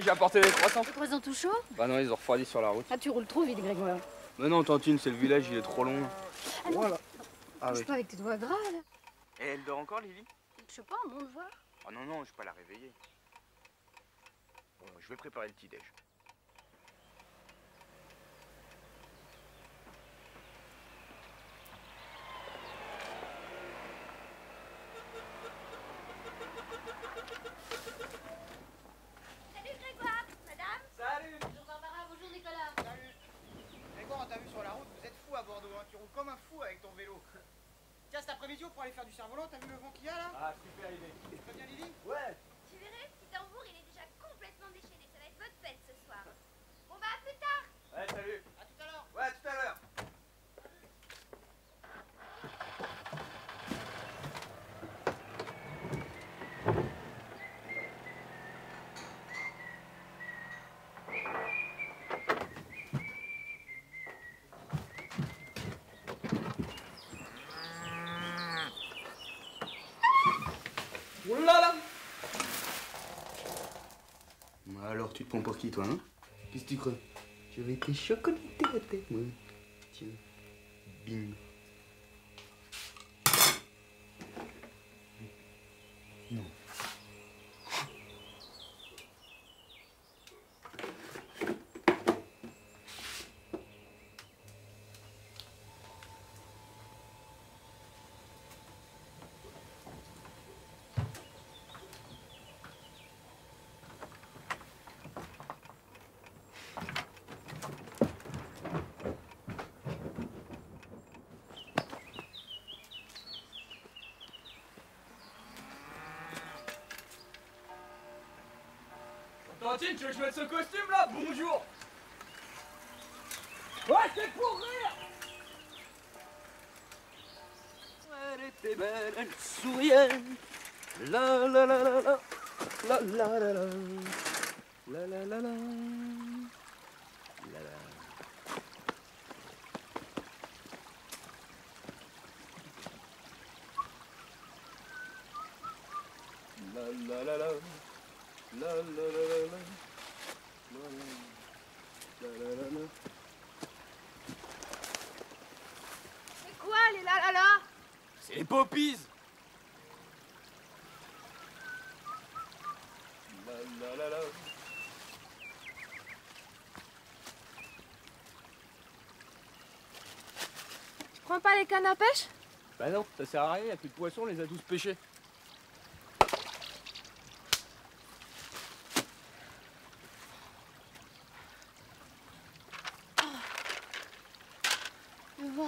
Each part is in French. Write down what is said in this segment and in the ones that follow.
J'ai apporté les croissants. Les croissants tout chaud Bah non, ils ont refroidi sur la route. Ah, tu roules trop vite, Grégoire. Mais non, Tantine, c'est le village, il est trop long. Ah non. Voilà. Ah oui. pas avec tes doigts gras, là. Et elle dort encore, Lily? Je sais pas, monte voir. Ah non, non, je vais pas la réveiller. Bon, je vais préparer le petit-déj. Salut Grégoire, madame. Salut Bonjour Barbara, bonjour Nicolas. Grégoire, on t'a vu sur la route, vous êtes fou à Bordeaux, hein. tu roules comme un fou avec ton vélo. Tiens, cet après-midi, on pourrait aller faire du cerf-volant, t'as vu le vent qu'il y a là? Ah, super idée. Très bien, Lily? Ouais. Tu verrais, petit tambour, il est déjà complètement déchaîné. Ça va être votre fête ce soir. Bon bah à plus tard. Ouais, salut. À tout à l'heure Ouais, tout à l'heure. Oulala Alors, tu te prends pour qui, toi, hein Qu'est-ce que tu crois? Je vais te chocolater la tête, moi. Tiens. Bing. Tantine, tu veux que je mette ce costume là? Bonjour Ouais, c'est pour rire Elle était belle, elle souriait. La la la la la. La la la la. La la la la. La la. La la la la. La la la la la. La la la la la. C'est quoi les là là là C'est les poppies La la la la. Tu prends pas les cannes à pêche? Bah non, ça sert à rien, y a plus de poissons, on les a tous pêchés. Le vent a tout éparpillé. Oh mon pied Oh Oh Oh Oh putain, je me suis cassé le pied là Oh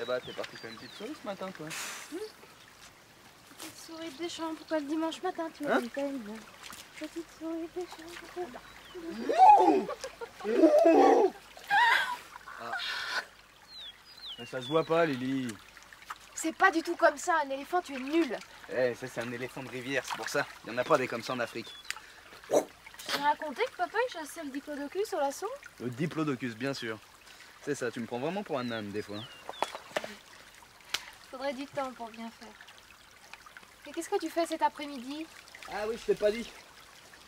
Eh bah t'es parti faire une petite souris ce matin toi. Petite souris des champs, pourquoi le dimanche matin tu Hein m'appelles Petite souris des champs, pourquoi Mais ça se voit pas Lily. C'est pas du tout comme ça, un éléphant, tu es nul. Eh, ça c'est un éléphant de rivière, c'est pour ça. Y en a pas des comme ça en Afrique. Tu m'as raconté que papa il chassait le diplodocus au lasso Le diplodocus, bien sûr. C'est ça, tu me prends vraiment pour un âne des fois. Faudrait du temps pour bien faire. Et qu'est-ce que tu fais cet après-midi? Ah oui, je t'ai pas dit.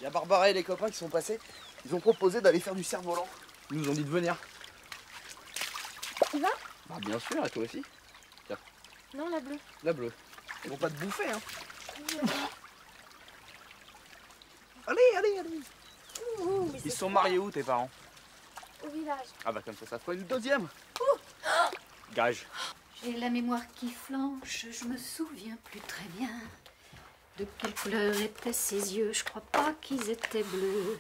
Il y a Barbara et les copains qui sont passés. Ils ont proposé d'aller faire du cerf-volant. Ils nous ont dit de venir. Tu vas? Bah bien sûr, et toi aussi. Non, la bleue. La bleue. Ils vont pas te bouffer, hein. Allez, allez, allez. Ouh, Ils sont mariés où tes parents? Au village. Ah bah comme ça, ça fera une deuxième. Gage. J'ai la mémoire qui flanche, je me souviens plus très bien. De quelle couleur étaient ses yeux? Je crois pas qu'ils étaient bleus.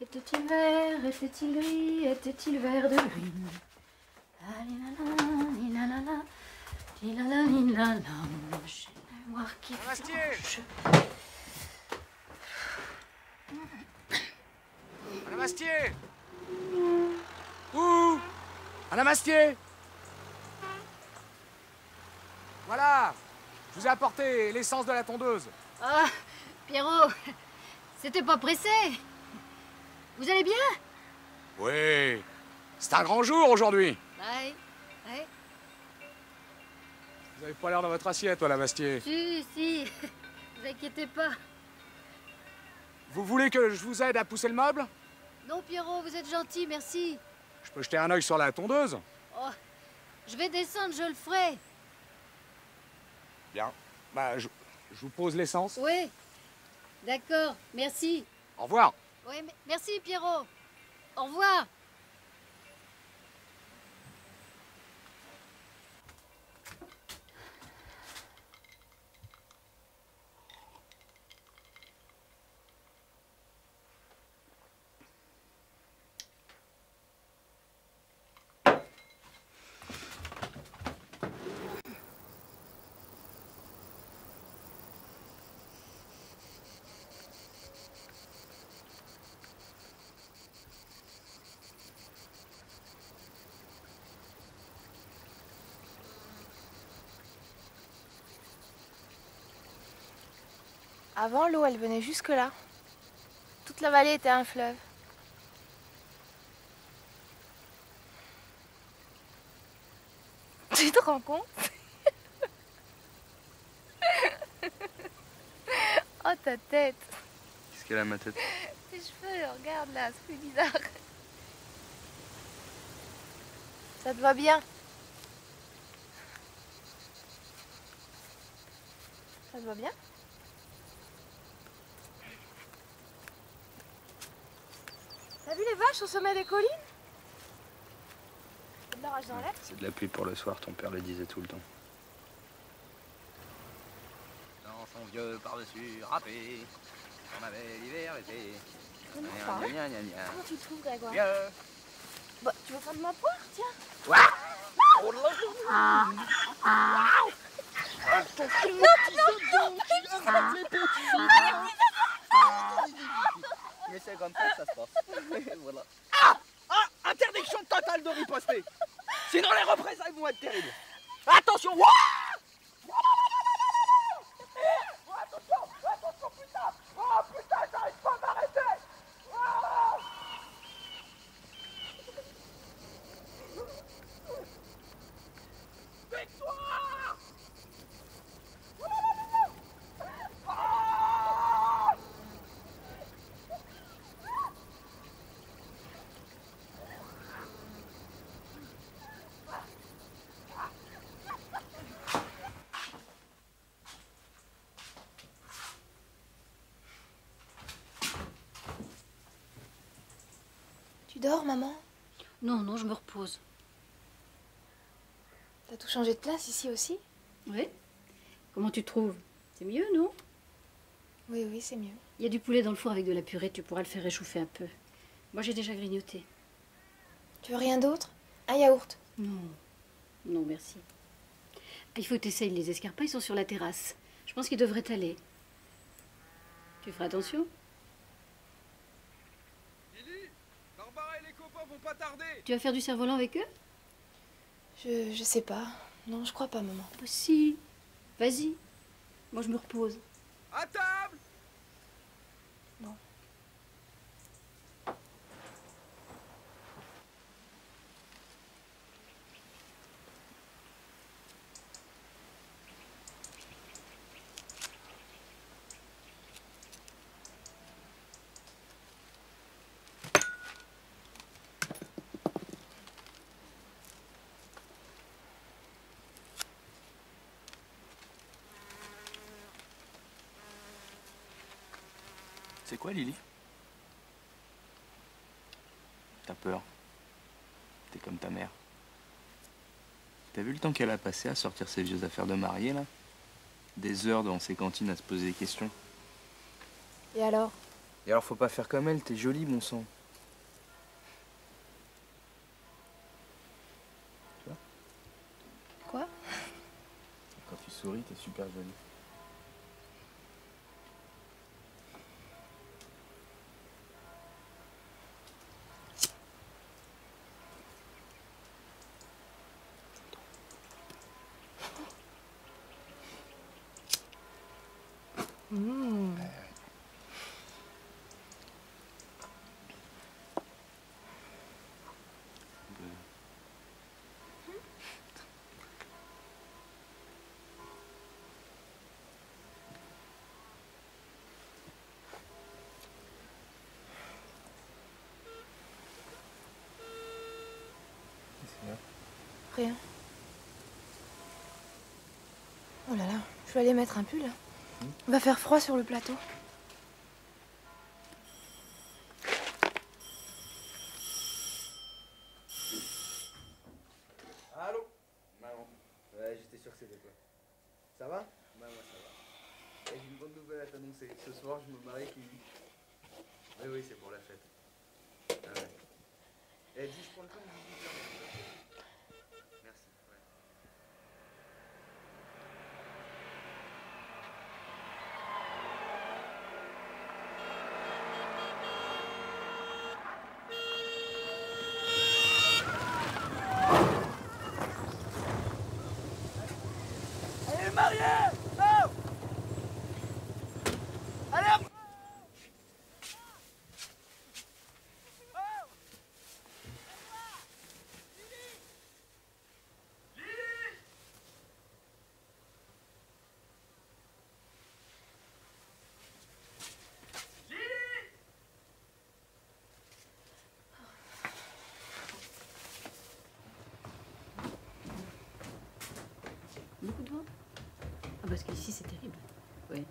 Était-il vert? Était-il gris? Était-il vert de lune Ah, la la, la la la, la la, la la. La mémoire qui Mastier flanche. Madame Astier Ouh Madame Astier Voilà Je vous ai apporté l'essence de la tondeuse. Ah, Pierrot, c'était pas pressé. Vous allez bien? Oui. C'est un grand jour aujourd'hui. Ouais. Vous avez pas l'air dans votre assiette, toi, la Bastier. Si, si. Vous inquiétez pas. Vous voulez que je vous aide à pousser le meuble? Non, Pierrot, vous êtes gentil, merci. Je peux jeter un œil sur la tondeuse Oh, je vais descendre, je le ferai. Bien. Bah, je, je vous pose l'essence. Oui. D'accord, merci. Au revoir. Oui, merci, Pierrot. Au revoir. Avant, l'eau, elle venait jusque là. Toute la vallée était un fleuve. Tu te rends compte? Oh, ta tête Qu'est-ce qu'elle a ma tête? Tes cheveux, regarde là, c'est bizarre. Ça te va bien? Ça te va bien? T'as vu les vaches au sommet des collines C'est de l'orage dans l'air C'est de la pluie pour le soir, ton père le disait tout le temps. Dans son vieux par-dessus râpé, on avait l'hiver été. Comment tu trouves, Grégoire. Bah, tu veux prendre ma poire Tiens Ah Interdiction totale de riposter. Sinon les représailles vont être terribles Attention Attention putain Oh putain j'arrive pas à m'arrêter Ah Victoire Ah Tu dors, maman? Non, non, je me repose. T'as tout changé de place ici aussi? Oui Comment tu trouves? C'est mieux, non? Oui, oui, c'est mieux. Il y a du poulet dans le four avec de la purée, tu pourras le faire réchauffer un peu. Moi, j'ai déjà grignoté. Tu veux rien d'autre? Un yaourt? Non, non, merci. Ah, Il faut que tu essayes les escarpins, ils sont sur la terrasse. Je pense qu'ils devraient aller. Tu feras attention Lily Barbara et les copains vont pas tarder Tu vas faire du cerf-volant avec eux? Je, je sais pas. Non, je crois pas, maman. Bah, Si. Vas-y. Moi, je me repose. À C'est quoi Lily? T'as peur? T'es comme ta mère. T'as vu le temps qu'elle a passé à sortir ses vieux affaires de mariée là? Des heures devant ses cantines à se poser des questions. Et alors? Et alors faut pas faire comme elle, t'es jolie bon sang. Quoi? Quand tu souris, t'es super jolie. Rien. Oh là là, je vais aller mettre un pull. Va faire froid sur le plateau. Allô Maman. Ouais, j'étais sûr que c'était toi. Ça va Bah, moi ça va. Et J'ai une bonne nouvelle à t'annoncer. Ce soir, je me marie avec Lily. Oui, oui, c'est pour la fête. Ah ouais. Et dis, je prends le temps de vous dire. Merci. Ouais. Elle est mariée Oh Allez hop Beaucoup de vent Ah, parce qu'ici, c'est terrible. Oui.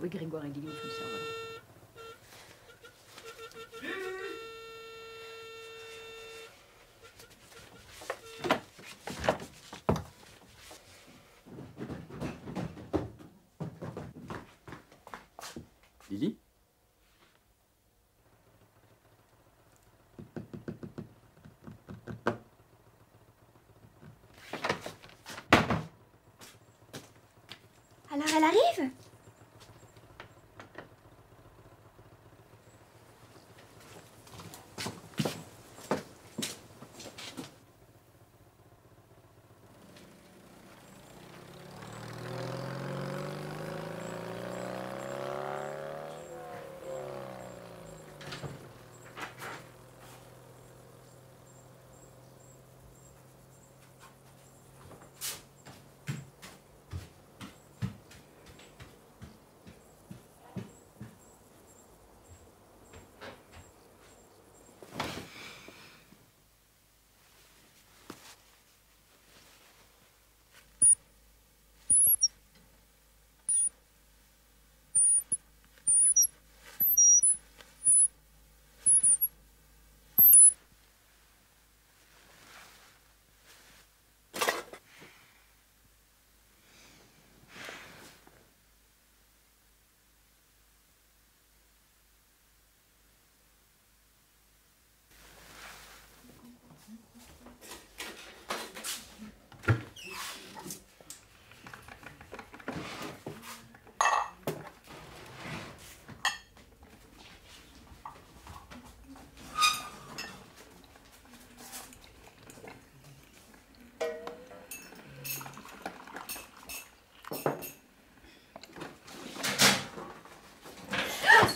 Oui, Grégoire et Lily ont fait le arrive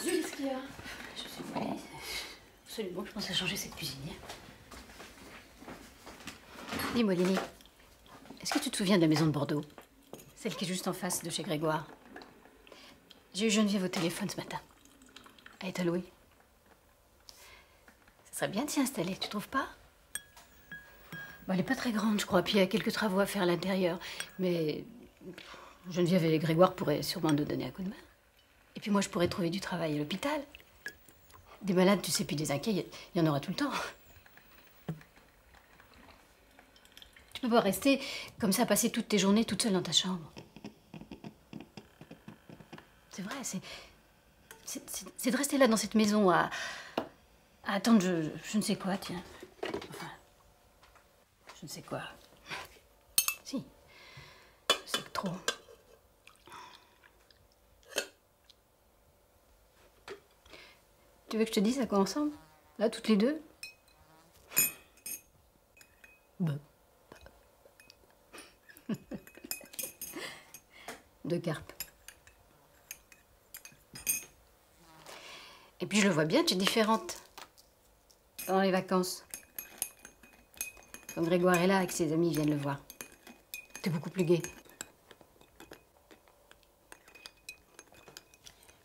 Julie, ce qu'il y a Je sais pas. Absolument, je pense à changer cette cuisinière. Dis-moi, Lily, est-ce que tu te souviens de la maison de Bordeaux? Celle qui est juste en face de chez Grégoire. J'ai eu Geneviève au téléphone ce matin. Elle est à louer. Ça serait bien de s'y installer, tu trouves pas? Elle n'est pas très grande, je crois, puis il y a quelques travaux à faire à l'intérieur. Mais Geneviève et Grégoire pourraient sûrement nous donner un coup de main. Et puis moi, je pourrais trouver du travail à l'hôpital. Des malades, tu sais, puis des inquiets, il y- en aura tout le temps. Tu peux pas rester comme ça, passer toutes tes journées toute seule dans ta chambre. C'est vrai, c'est. c'est- de rester là dans cette maison à. à attendre je, je ne sais quoi, tiens. Enfin. Je ne sais quoi. Si. C'est trop. Tu veux que je te dise à quoi ensemble Là, toutes les deux? De carpe. puis je le vois bien, tu es différente. Pendant les vacances. Quand Grégoire est là et que ses amis viennent le voir. T'es beaucoup plus gai.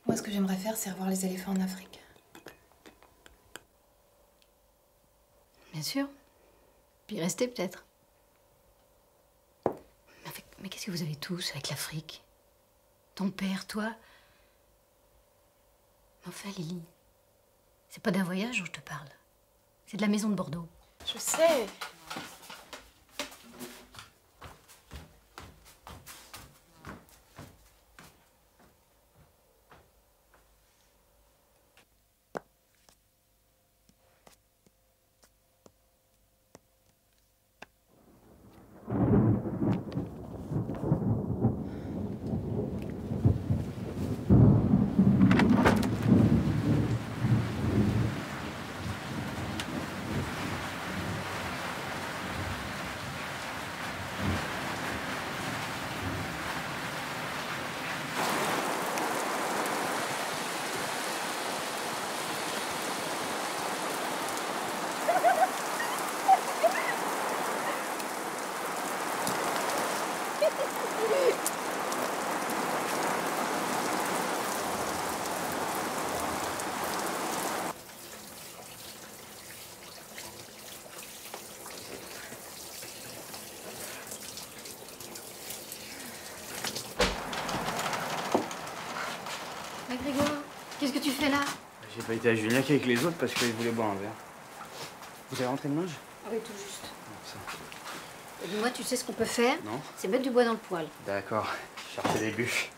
Moi, ce que j'aimerais faire, c'est revoir les éléphants en Afrique. Bien sûr. Puis rester peut-être. Mais, qu'est-ce que vous avez tous avec l'Afrique? Ton père, toi? Enfin, Lily, c'est pas d'un voyage dont je te parle. C'est de la maison de Bordeaux. Je sais. Mais Grégoire, là J'ai pas été à Julien qu'avec les autres parce qu'ils voulaient boire un verre. Vous avez rentré le linge Ah oui, tout juste. Dis-moi, tu sais ce qu'on peut faire? Non C'est mettre du bois dans le poêle. D'accord. Cherchez des bûches.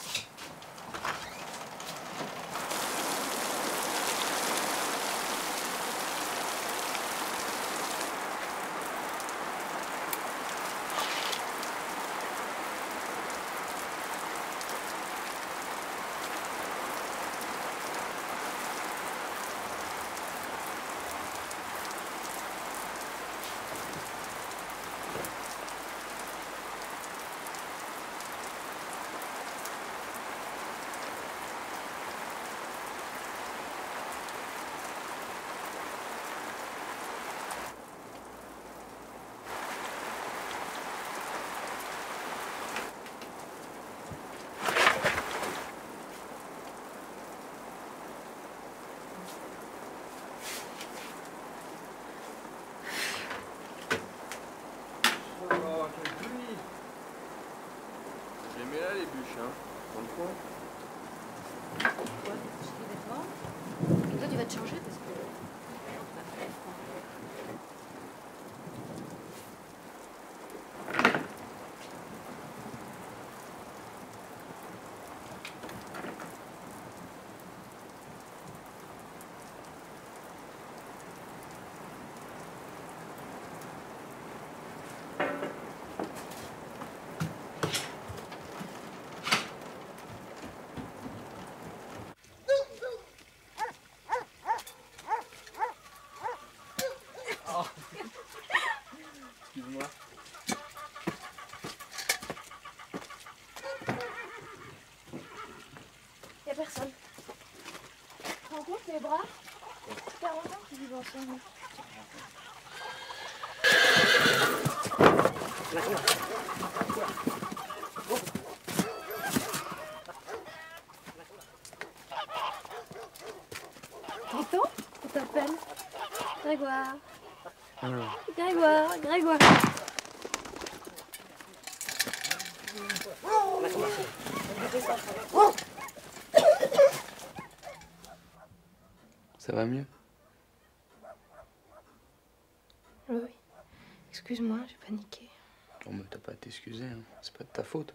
Oh, quelle pluie Je les mets là les bûches, hein. Et toi, tu vas te changer parce que. Excuse-moi. Y'a personne. Tu les bras 40 ans qu'ils vivent ensemble. Tonton On Grégoire. Grégoire, Grégoire. Ça va mieux? Oui, oui. Excuse-moi, j'ai paniqué. Non, mais t'as pas à t'excuser, hein. c'est pas de ta faute.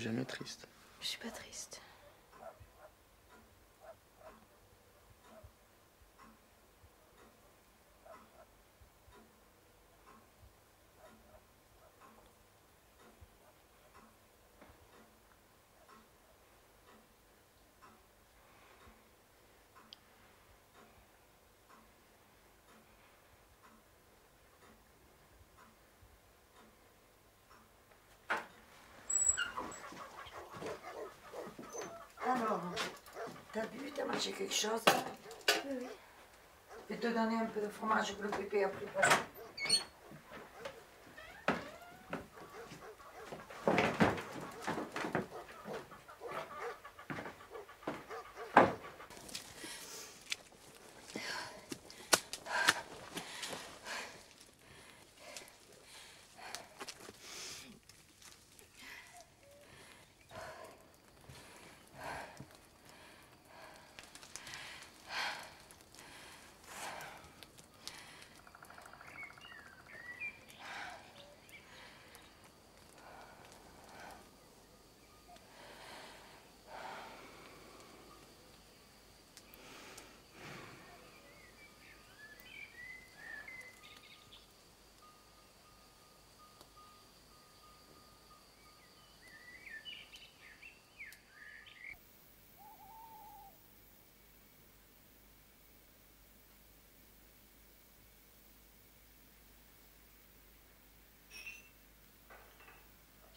Jamais triste. Je suis pas triste. T'as bu, t'as mangé quelque chose? Je vais te donner un peu de fromage que le pépé a préparé.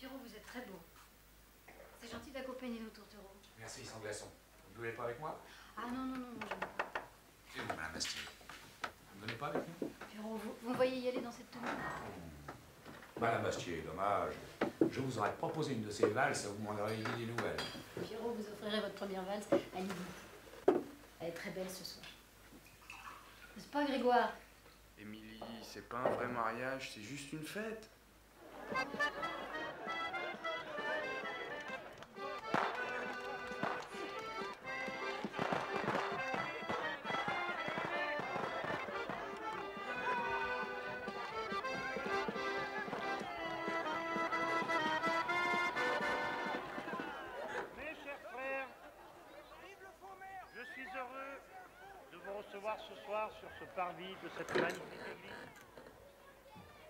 Pierrot, vous êtes très beau. D'accompagner nos tourtereaux. Merci, sans glaçon. Vous ne voulez pas avec moi? Ah non, non, non. Et vous, Madame Bastier Vous ne venez pas avec nous? Pierrot, vous, vous me voyez y aller dans cette tenue Madame Bastier, dommage. Je vous aurais proposé une de ces valses, vous m'en auriez dit des nouvelles. Pierrot, vous offrirez votre première valse à Lydie. Elle est très belle ce soir. N'est-ce pas, Grégoire? Émilie, c'est pas un vrai mariage, c'est juste une fête. Sur ce parvis de cette magnifique église.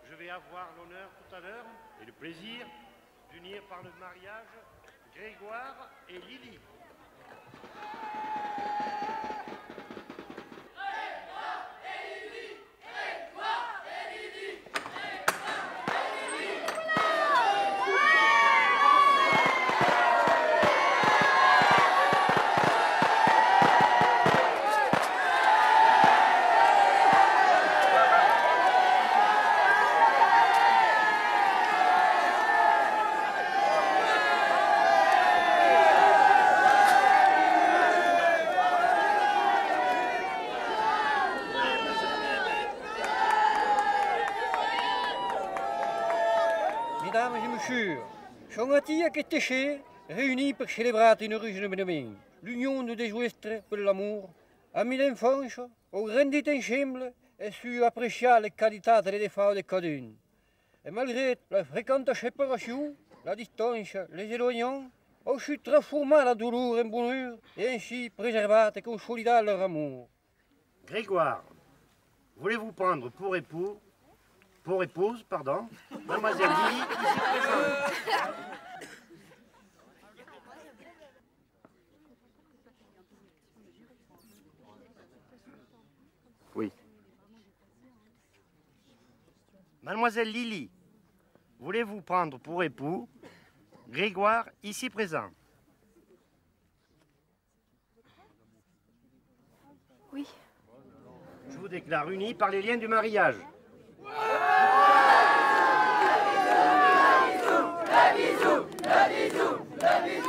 Je vais avoir l'honneur tout à l'heure et le plaisir d'unir par le mariage Grégoire et Lily. Tesce réunis pour célébrer une Ménomine, l'union de des jouestres pour l'amour, à mille enfants, au grandi ensemble et su apprécier les qualités des défauts de chacune. Et malgré la fréquente séparation, la distance, les éloignements, ont su transformer la douleur en bonheur et ainsi préserver et consolider leur amour. Grégoire, voulez-vous prendre pour épouse, pardon, mademoiselle Lily, ici présente Oui. Mademoiselle Lily, voulez-vous prendre pour époux Grégoire, ici présent Oui. Je vous déclare unis par les liens du mariage. Le bisou, le bisou,